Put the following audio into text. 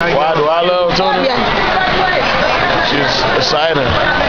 Why do I love Tuna? Oh, She's exciting.